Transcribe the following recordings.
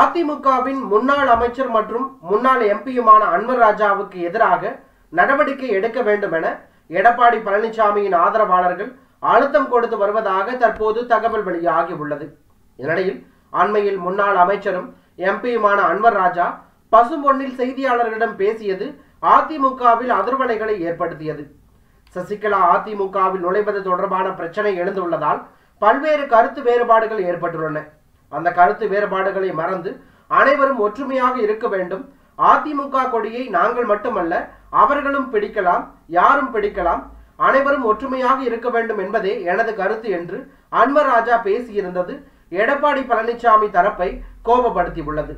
அதிமுகவின் முன்னாள் அமைச்சர் மற்றும் முன்னாள் எம்பியுமான அன்வர் ராஜாவுக்கு எதிராக நடவடிக்கை எடுக்க வேண்டும் என எடப்பாடி பழனிசாமியின் ஆதரவாளர்கள் அழுத்தம் கொடுத்து வருவதாக தற்போது தகவல் வெளியாகி உள்ளது. இதனிடையில் அண்மையில் முன்னாள் அமைச்சரும் எம்பியுமான அன்வர் ராஜா பசும்பொன்னில் செய்தியாளர்களிடம் பேசியது அதிமுகவில் அதிர்வலைகளை ஏற்படுத்தியது. சசிகலா அதிமுகவில் நுழைவது தொடர்பான பிரச்சனை எழுந்துள்ளதால் பல்வேறு கருத்து வேறுபாடுகள் ஏற்பட்டுள்ளன. அந்த கருத்து வேறுபாடுகளை மறந்து அனைவரும் ஒற்றுமையாக இருக்க வேண்டும். அதிமுக கொடியை நாங்கள் மட்டுமல்ல அவர்களும் பிடிக்கலாம் யாரும் பிடிக்கலாம். அனைவரும் ஒற்றுமையாக இருக்க வேண்டும் என்பதே எனது கருத்து என்று அன்வர் ராஜா பேசியிருந்தது. எடப்பாடி பழனிசாமி தரப்பை கோபப்படுத்தியுள்ளது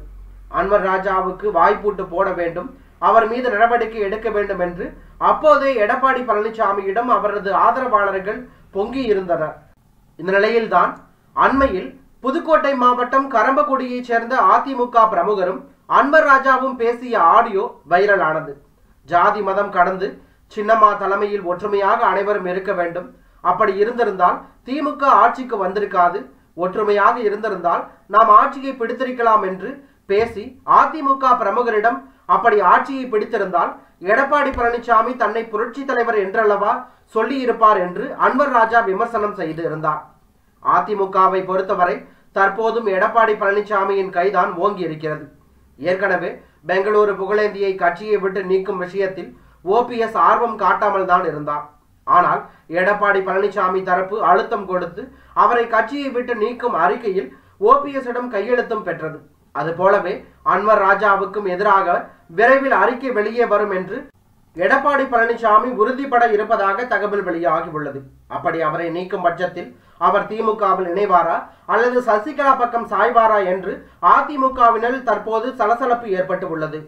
அன்வர் ராஜாவுக்கு வாய்ப்பூட்டு போட வேண்டும் அவர் மீது நடவடிக்கை எடுக்க வேண்டும் என்று அப்போதே எடப்பாடி பழனிசாமியிடம் அவரது ஆதரவாளர்கள் பொங்கி இருந்தனர் இந்த நிலையில்தான் அண்மையில் புதுக்கோட்டை மாவட்டம் கரம்பக்குடியைச் சேர்ந்த அதிமுக பிரமுகரும் அன்பர் ராஜாவும் பேசிய ஆடியோ வைரலானது. ஜாதி மதம் கடந்து சின்னம்மா தலைமையில் ஒற்றுமையாக அனைவரும் இருக்க வேண்டும். அப்படி இருந்திருந்தால் திமுக ஆட்சிக்கு வந்திருக்காது. ஒற்றுமையாக இருந்திருந்தால் நாம் ஆட்சியை பிடித்திருக்கலாம் என்று பேசி அதிமுக பிரமுகரிடம் அப்படி ஆட்சியை பிடித்திருந்தால் எடப்பாடி பழனிசாமி தன்னை புரட்சி தலைவர் என்றல்லவா சொல்லியிருப்பார் என்று அன்வர் ராஜா விமர்சனம் செய்து இருந்தார் அதிமுகவை பொறுத்தவரை தற்போதும் எடப்பாடி பழனிசாமியின் கைதான் ஓங்கி இருக்கிறது ஏற்கனவே பெங்களூரு புகழேந்தியை கட்சியை விட்டு நீக்கும் விஷயத்தில் ஓபிஎஸ் ஆர்வம் காட்டாமல் தான் இருந்தார். ஆனால் எடப்பாடி பழனிசாமி தரப்பு அழுத்தம் கொடுத்து அவரை கட்சியை விட்டு நீக்கும் அறிக்கையில் ஓபிஎஸ் இடம் கையெழுத்தும் பெற்றது. அதுபோலவே அன்வர் ராஜாவுக்கும் எதிராக விரைவில் அறிக்கை வெளியே வரும் என்று எடப்பாடி பழனிசாமி உறுதிப்பட இருப்பதாக தகவல் வெளியாகி உள்ளது அப்படி அவரை நீக்கும் பட்சத்தில் அவர் திமுகவில் இணைவாரா அல்லது சசிகலா பக்கம் சாய்வாரா என்று அதிமுகவினர் தற்போது சலசலப்பு ஏற்பட்டு உள்ளது